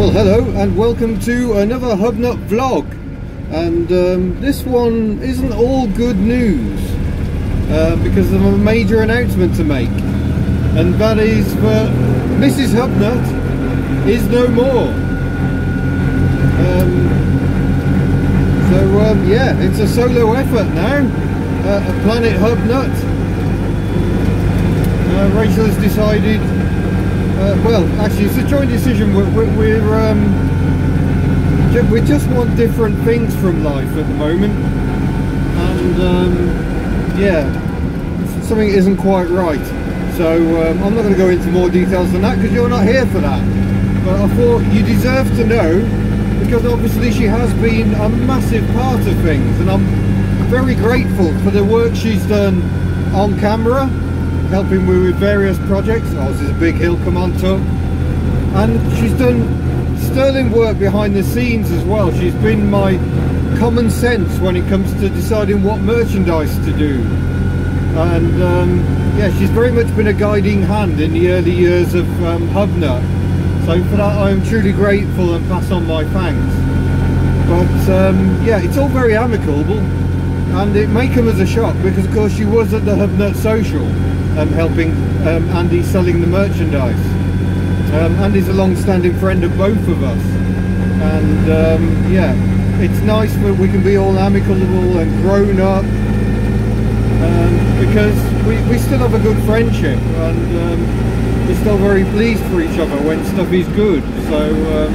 Well, hello and welcome to another Hubnut vlog. And um, this one isn't all good news uh, because of a major announcement to make. And that is that Mrs. Hubnut is no more. Um, so um, yeah, it's a solo effort now. Uh, Planet Hubnut. Uh, Rachel has decided uh, well, actually, it's a joint decision. We're, we're, we're um, we just want different things from life at the moment, and um, yeah, something isn't quite right. So um, I'm not going to go into more details than that because you're not here for that. But I thought you deserve to know because obviously she has been a massive part of things, and I'm very grateful for the work she's done on camera helping me with various projects. This is a big hill, come on Tuck. And she's done sterling work behind the scenes as well. She's been my common sense when it comes to deciding what merchandise to do. And um, yeah, she's very much been a guiding hand in the early years of um, Hubnut. So for that I am truly grateful and pass on my thanks. But um, yeah, it's all very amicable and it may come as a shock because of course she was at the Hubnut Social um, helping um, Andy selling the merchandise. Um, Andy's a long-standing friend of both of us, and um, yeah, it's nice that we can be all amicable and grown up um, because we, we still have a good friendship and um, we're still very pleased for each other when stuff is good. So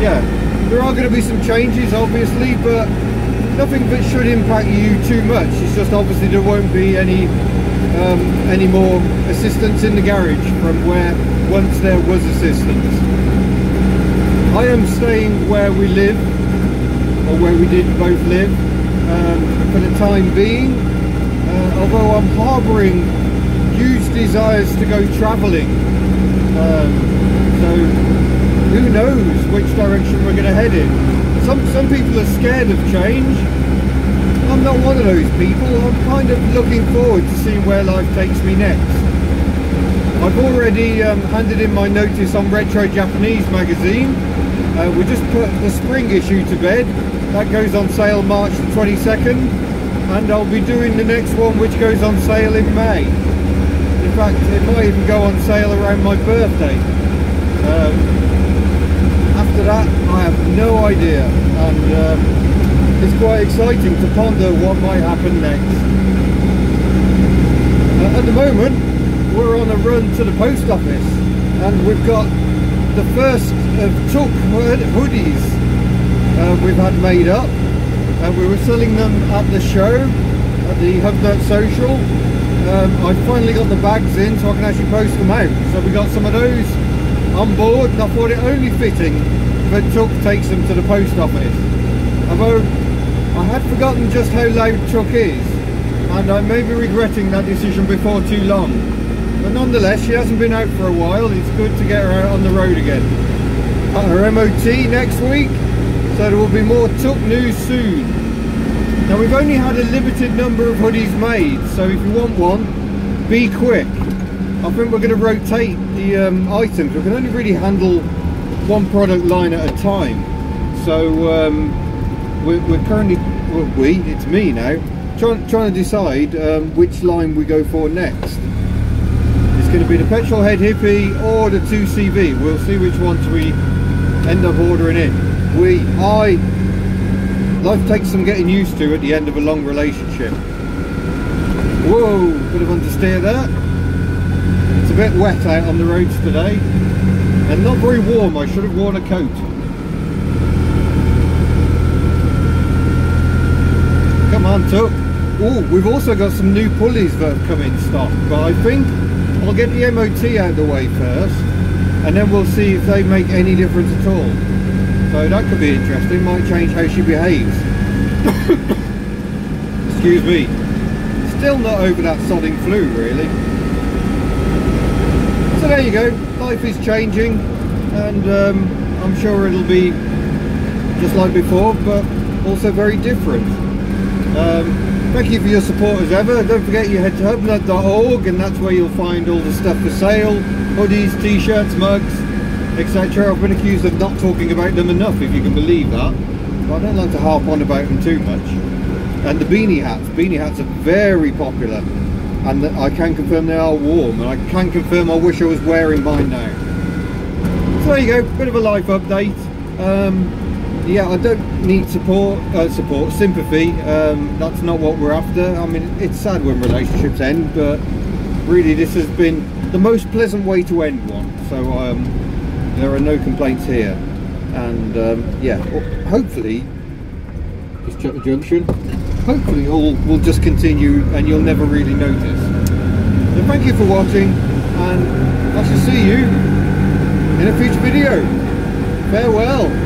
yeah, there are going to be some changes obviously, but nothing that should impact you too much. It's just obviously there won't be any um, any more assistance in the garage from where once there was assistance. I am staying where we live, or where we did both live, um, for the time being, uh, although I'm harbouring huge desires to go travelling. Um, so who knows which direction we're going to head in. Some, some people are scared of change, I'm not one of those people. I'm kind of looking forward to seeing where life takes me next. I've already um, handed in my notice on Retro Japanese magazine. Uh, we just put the spring issue to bed. That goes on sale March the 22nd. And I'll be doing the next one which goes on sale in May. In fact, it might even go on sale around my birthday. Um, after that, I have no idea. And um, it's quite exciting to ponder what might happen next. Uh, at the moment, we're on a run to the post office and we've got the first of Tuck hoodies uh, we've had made up and we were selling them at the show at the Hubnut Social. Um, I finally got the bags in so I can actually post them out. So we got some of those on board and I thought it only fitting that Tuck takes them to the post office. Although I had forgotten just how loud Tuck is and I may be regretting that decision before too long. But nonetheless, she hasn't been out for a while. It's good to get her out on the road again. At her MOT next week, so there will be more Tuck news soon. Now we've only had a limited number of hoodies made, so if you want one, be quick. I think we're going to rotate the um, items. We can only really handle one product line at a time. So um, we're, we're currently, well, we, it's me now, trying, trying to decide um, which line we go for next. It's going to be the petrol head hippie or the 2CV. We'll see which ones we end up ordering in. We, I, life takes some getting used to at the end of a long relationship. Whoa, bit of understeer there. It's a bit wet out on the roads today and not very warm. I should have worn a coat. On Oh, we've also got some new pulleys that have come in stock, but I think I'll get the MOT out of the way first, and then we'll see if they make any difference at all. So that could be interesting, might change how she behaves. Excuse me. Still not over that sodding flu, really. So there you go, life is changing, and um, I'm sure it'll be just like before, but also very different. Um, thank you for your support as ever. Don't forget you head to hubnut.org and that's where you'll find all the stuff for sale. Hoodies, t-shirts, mugs, etc. I've been accused of not talking about them enough, if you can believe that. But I don't like to harp on about them too much. And the beanie hats, beanie hats are very popular. And I can confirm they are warm, and I can confirm I wish I was wearing mine now. So there you go, bit of a life update. Um, yeah, I don't need support, uh, support, sympathy. Um, that's not what we're after. I mean, it's sad when relationships end, but really this has been the most pleasant way to end one. So um, there are no complaints here. And um, yeah, hopefully, just check the junction. Hopefully all will just continue and you'll never really notice. So thank you for watching and I shall see you in a future video. Farewell.